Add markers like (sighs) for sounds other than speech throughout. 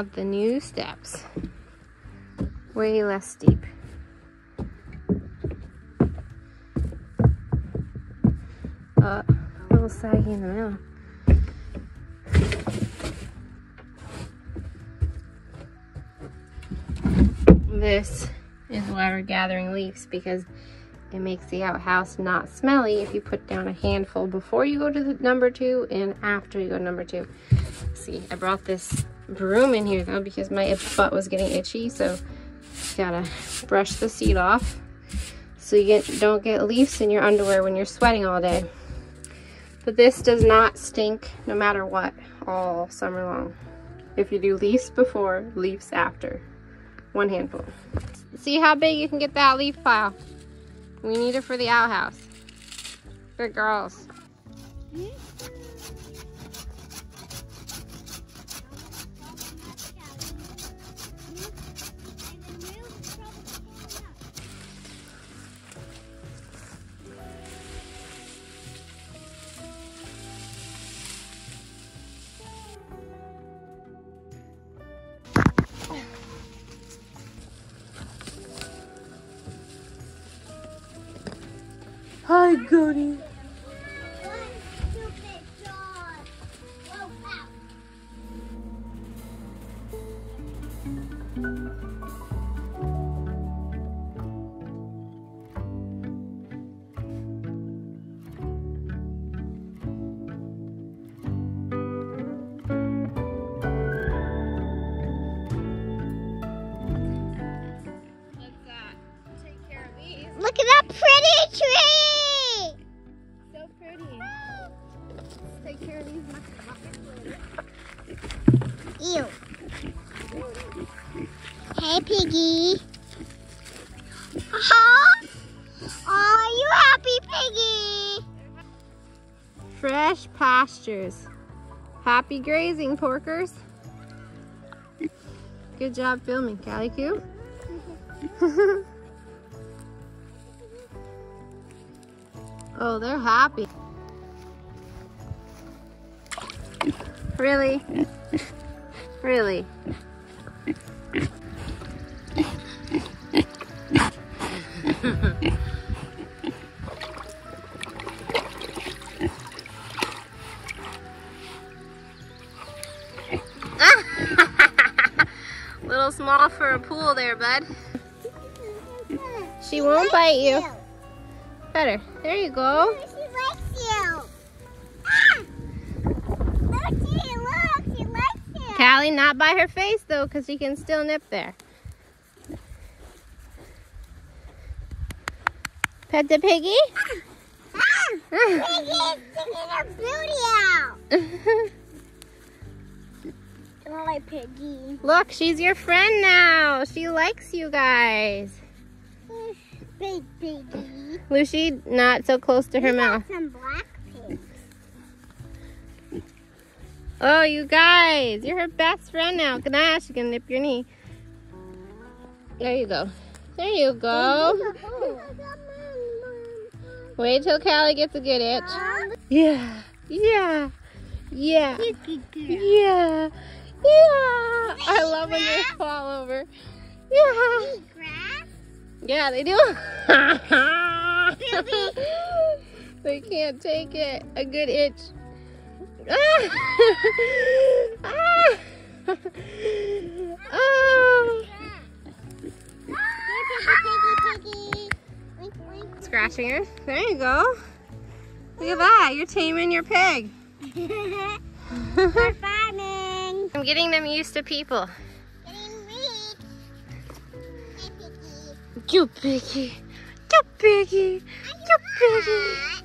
Out the new steps. Way less steep. Uh, a little saggy in the middle. This is why we're gathering leaves because it makes the outhouse not smelly if you put down a handful before you go to the number two and after you go to number two. See, I brought this broom in here though because my butt was getting itchy, so gotta brush the seat off so you get, don't get leaves in your underwear when you're sweating all day. But this does not stink no matter what all summer long. If you do leaves before, leaves after. One handful. See how big you can get that leaf pile. We need it for the outhouse. Good girls. Hi, Goody. Huh? Are you happy, Piggy? Fresh pastures. Happy grazing, porkers. Good job filming, Calico. (laughs) oh, they're happy. Really? (laughs) Really? (laughs) Little small for a pool there, bud. She won't bite you. Better. There you go. She likes you. Ah! Look, she, look, she likes you. Cali, not by her face though, because she can still nip there. Pet the piggy? Ah! Piggy's (laughs) sticking her booty out. I like Piggy. Look, she's your friend now. She likes you guys. Big Piggy. Lucy, not so close to her We mouth. got some black pigs. Oh, you guys, you're her best friend now. Ganache, you can nip your knee. There you go. There you go. Wait till Cali gets a good itch. Yeah, yeah, yeah, yeah, yeah. I love when they fall over. Yeah, yeah, they do. (laughs) they can't take it. A good itch. (laughs) Ah! (laughs) Ah! Oh! Scratching her. There you go. Look at that. You're taming your pig. (laughs) We're farming. I'm getting them used to people. Getting weak. Piggy. You piggy. You piggy. You piggy.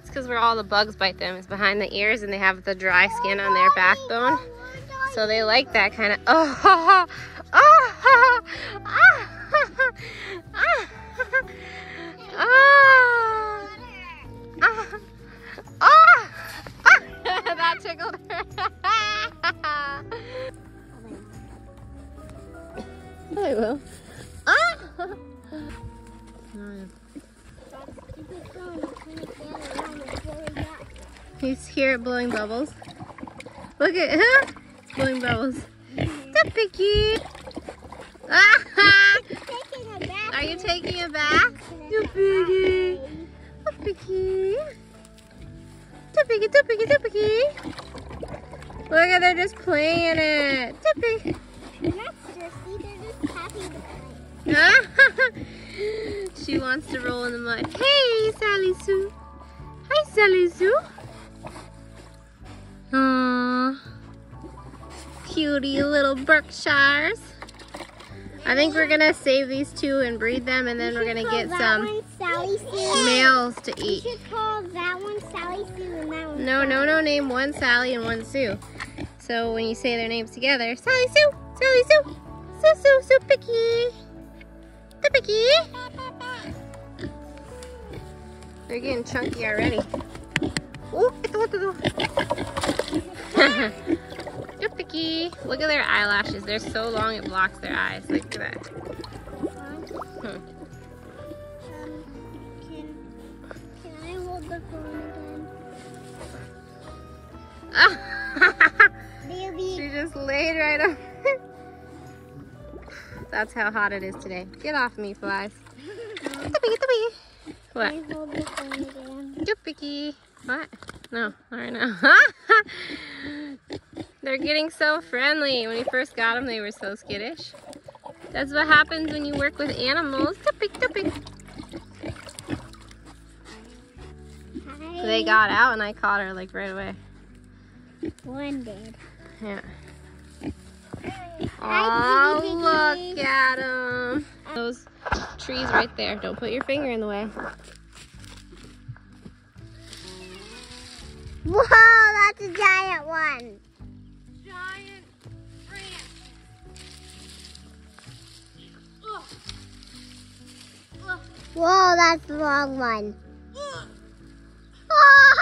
It's because where all the bugs bite them. It's behind the ears and they have the dry skin on their backbone. So they like that kind of. Oh, ha, ha, oh, ha, ha, ah, ha, ha, Here blowing bubbles. Look at him blowing bubbles. The bath. Are you taking a bath? The piggy. The piggy. The piggy, the piggy, the piggy. Look at they're just playing it. The piggy. (laughs) She wants to roll in the mud. Hey, Sally Sue. Hi, Sally Sue. Aww. Cutie little Berkshires. I think we're gonna save these two and breed them and then we're gonna get some Sally males to We eat. should call that one Sally Sue and that one. No, no, no, name one Sally and one Sue. So when you say their names together, Sally Sue, Sally Sue, Sue Sue Sue Picky, the Picky. They're getting chunky already. Ooh, get the- what (laughs) the Picky. Look at their eyelashes. They're so long it blocks their eyes. Look at that. Hmm. Um, can, can I hold the phone again? She just laid right up. (laughs) That's how hot it is today. Get off me, flies. (laughs) Get the piggy, the piggy. What? Can I hold the phone again? Get piggy. What? No, all right now. They're getting so friendly. When we first got them, they were so skittish. That's what happens when you work with animals. Tuppy, tuppy. Hi. They got out and I caught her like right away. One did. Yeah. Hi, Oh, look at them. Those trees right there. Don't put your finger in the way. Whoa, that's a giant one. Giant branch. Whoa, that's the wrong one. Oh!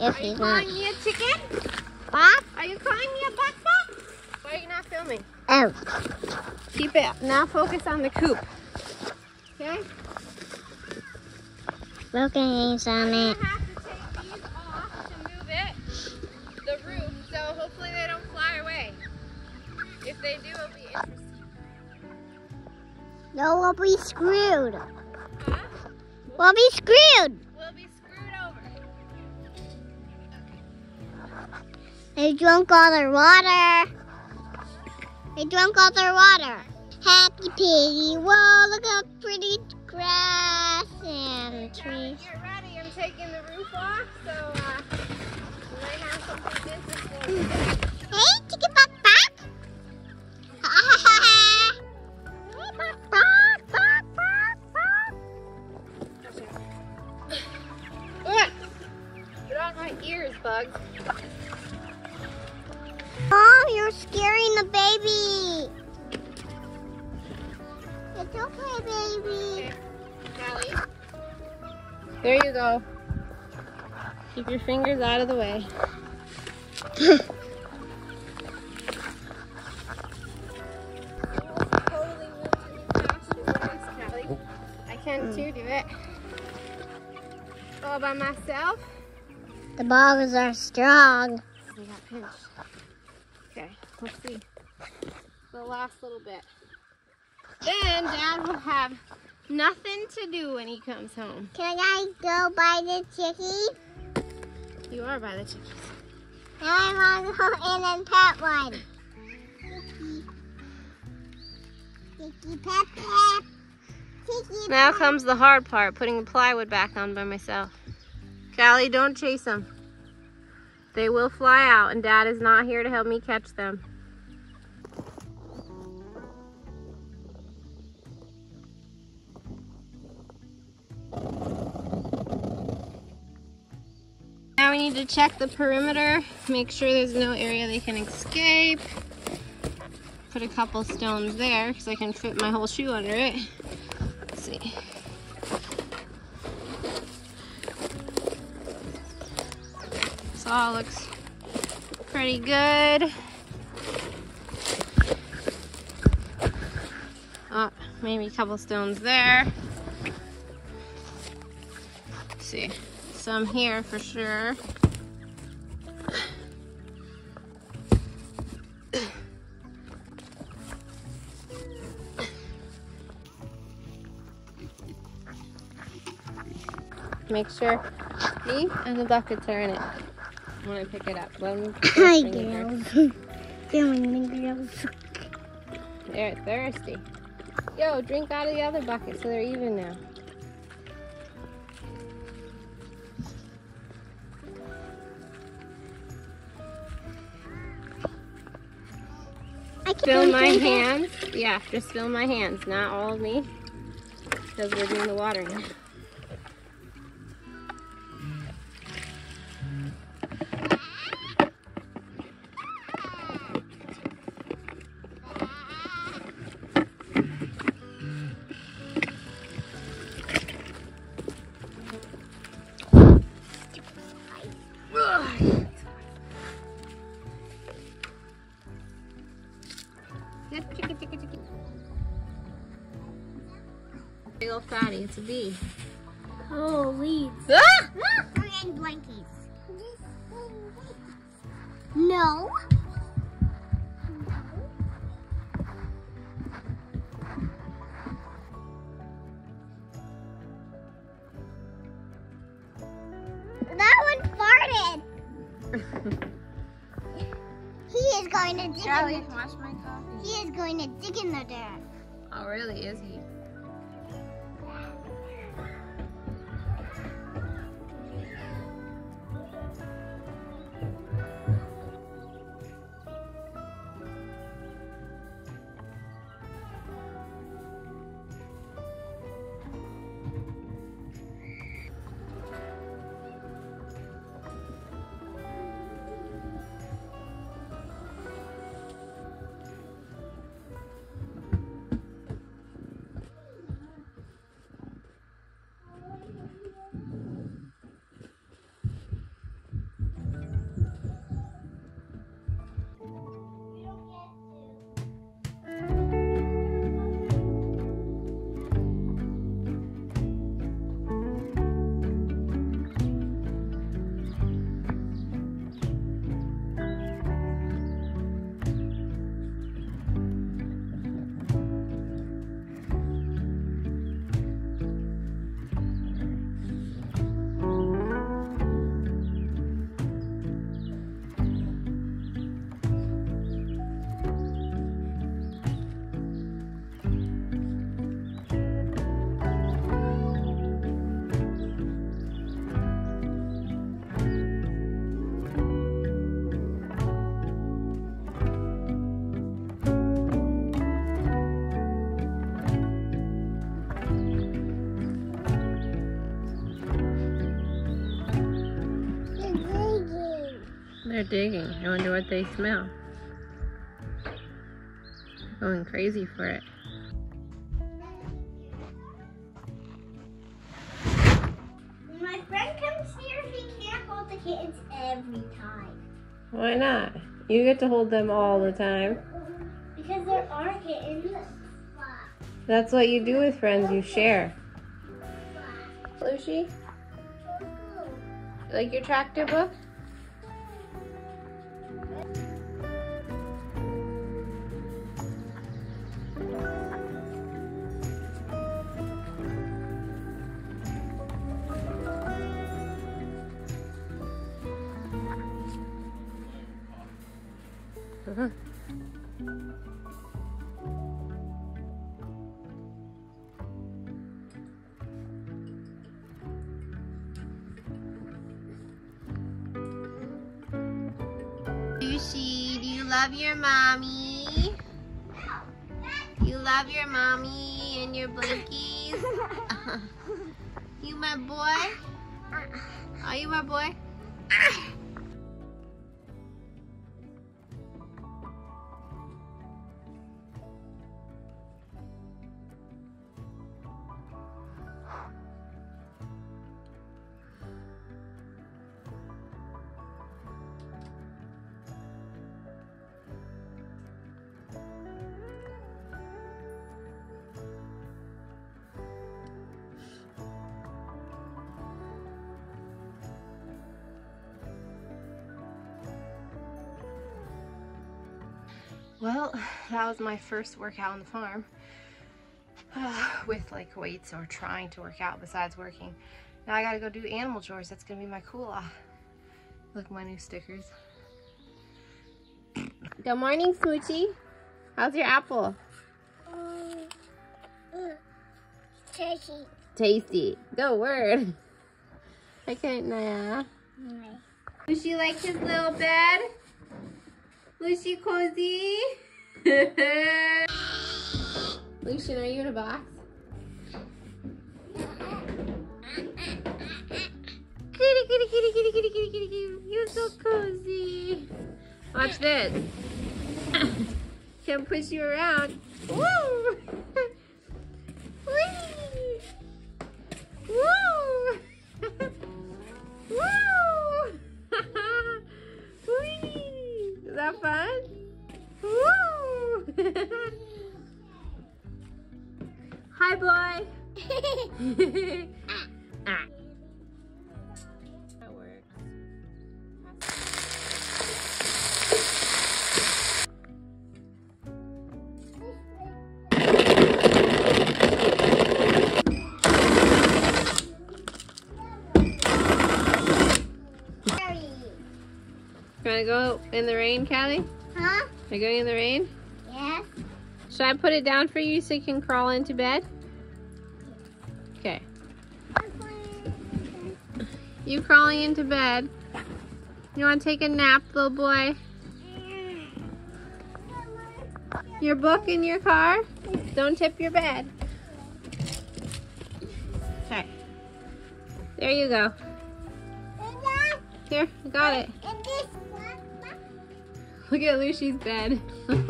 If Are you he's not. calling me a chicken? What? Are you calling me a buck buck? Why are you not filming? Oh. Keep it. Now focus on the coop. Okay? Focus on it. Drank all their water. They drank all their water. Happy piggy. Whoa, look how pretty grass and trees. Get ready. I'm taking the roof off, so uh, we might have something interesting. Hey, There you go. Keep your fingers out of the way. totally moved to new pastures. Yes, Cali. I can too hmm. do it. All by myself. The bugs are strong. We got pinched. Okay, let's see. The last little bit. Then Dad will have nothing to do when he comes home. Can I go by the chickie? You are by the chickies. I want to go in and pet one. Tiki pep pep. Tiki Now comes the hard part, putting the plywood back on by myself. Cali, don't chase them. They will fly out, and Dad is not here to help me catch them. Now we need to check the perimeter, make sure there's no area they can escape. Put a couple stones there because I can fit my whole shoe under it. Let's see. This all looks pretty good. Oh, maybe a couple stones there. Let's see. Some here for sure. Make sure me and the buckets are in it when I pick it up. Hi, girls. (laughs) Girls. They're thirsty. Yo, drink out of the other bucket so they're even now. Fill my hands. Yeah, just fill my hands, not all of me. Because we're doing the watering. Old fatty, it's a bee. Oh, leaves. Ah! And blankets. No. That one farted. (laughs) He is going to dig Charlie, in the, wash my coffee. He is going to dig in the dirt. Oh, really? Is he? They're digging. I wonder what they smell. Going crazy for it. When my friend comes here, he can't hold the kittens every time. Why not? You get to hold them all the time. Because there are kittens. That's what you do with friends, you share. Lucy, like your tractor book? Your blankies? (laughs) you my boy? Are you my boy? Well, that was my first workout on the farm. (sighs) with like weights or trying to work out besides working. Now I gotta go do animal chores. That's gonna be my cool off. Look, my new stickers. Good morning, Smoochie. How's your apple? Tasty. Tasty. Go word. (laughs) Okay, Nya. Nice. Lucy like his little bed? Lucy cozy? (laughs) Lucian, are you in a box? Kitty, kitty, kitty, kitty, kitty, kitty, kitty, kitty. You're so cozy. Watch this. (coughs) Can push you around. Woo! (laughs) That fun? Woo! (laughs) Hi, boy. (laughs) (laughs) ah. That works. Gonna go in the rain, Cali? Huh? Are you going in the rain? Yes. Should I put it down for you so you can crawl into bed? Okay. You crawling into bed. You want to take a nap, little boy? Your book in your car? Don't tip your bed. Okay. There you go. Here, you got it. Look at Lucy's bed. (laughs) when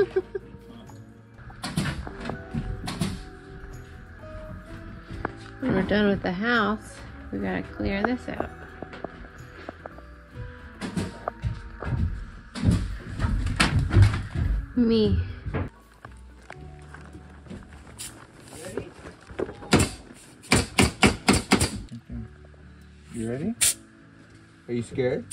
we're done with the house, we gotta clear this out. Me. You ready? Are you scared?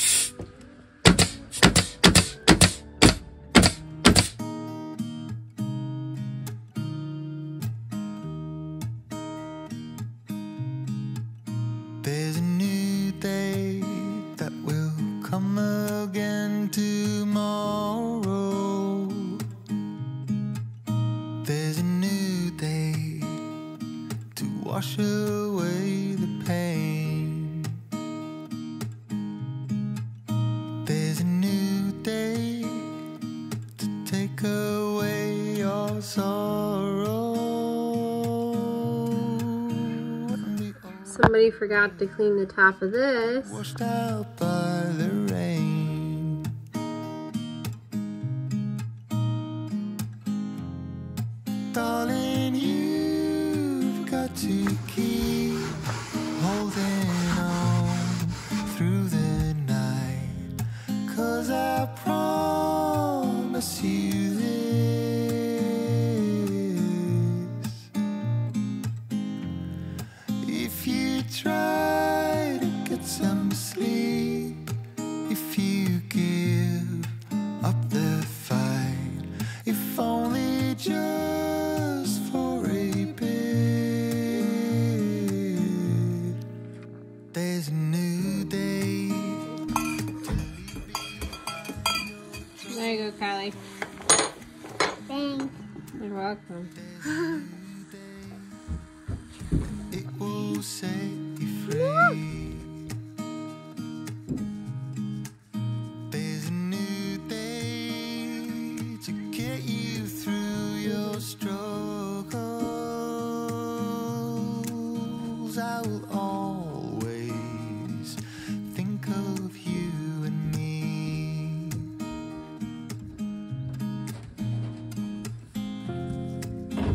Wash away the pain. There's a new day to take away your sorrow. And the old Somebody forgot to clean the top of this.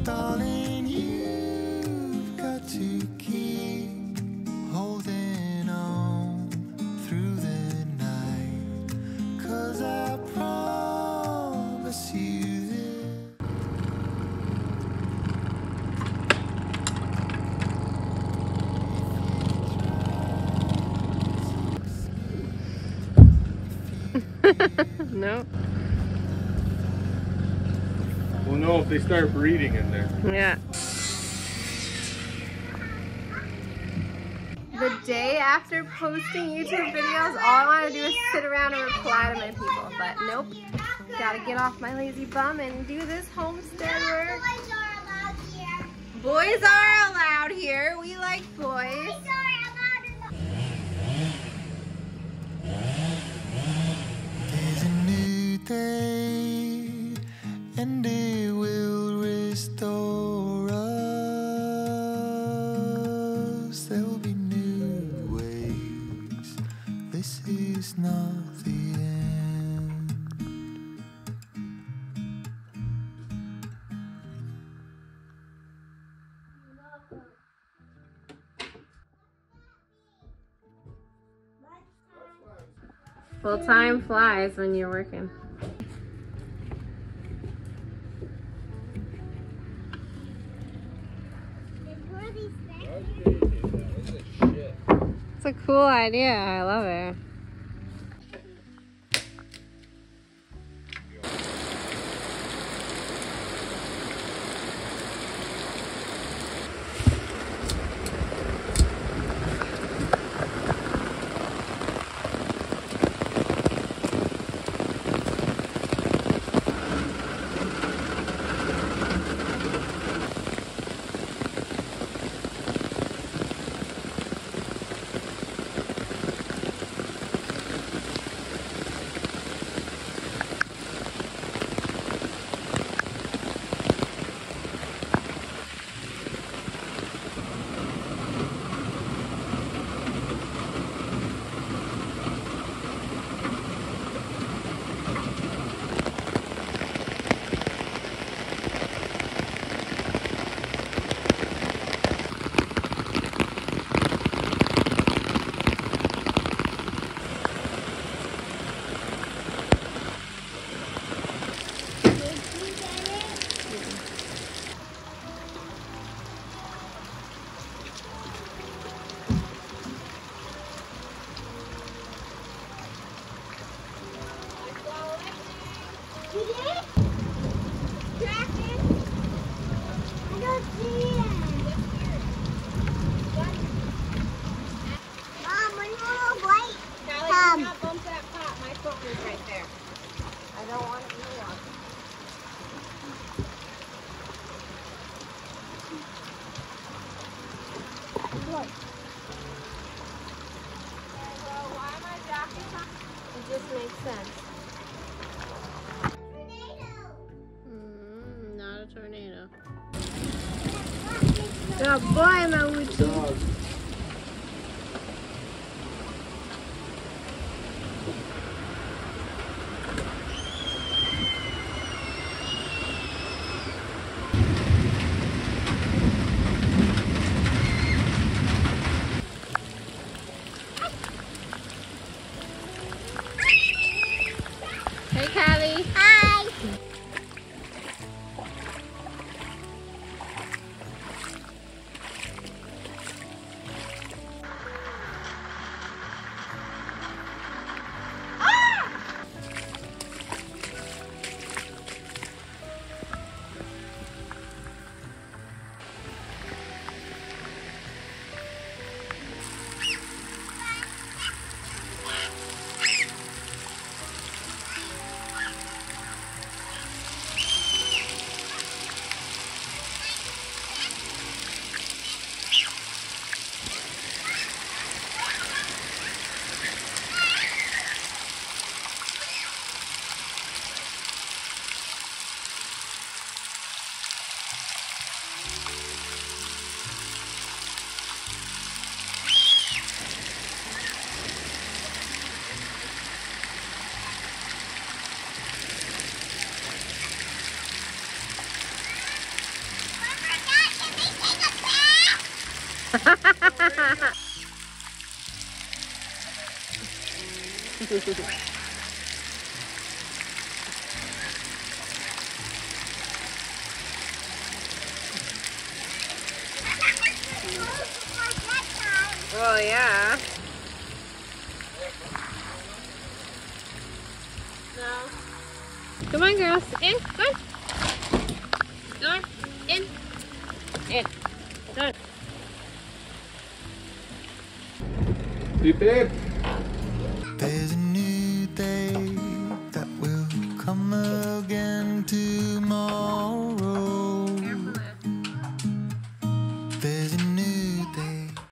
Darling, you've got to keep holding on through the night. Cause I promise you (laughs) this. No. We'll know if they start breeding in there. Yeah. The day after posting YouTube videos, all I want to do is sit around and reply to my people. But nope, gotta get off my lazy bum and do this homestead work. Boys are allowed here. Boys are allowed Well, time flies when you're working. It's a cool idea. I love it. boa, my. Well, (laughs) oh, yeah. No. Come on, girls. In. Go on. See, babe? There's an